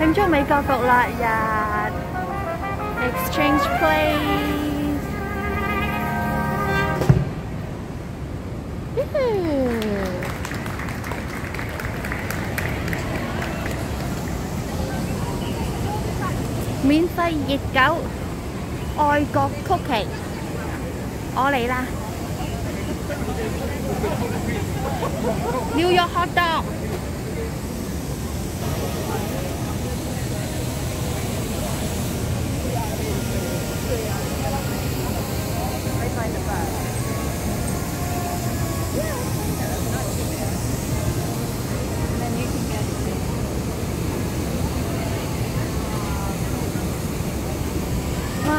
进咗美国局啦，日 Exchange Place。免费热狗，爱国曲奇，我嚟啦！New York hot dog。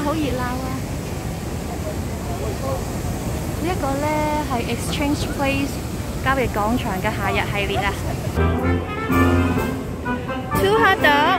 好熱鬧啊！呢一個咧係 Exchange Place 交易廣場嘅夏日系列啊！Two hot dog,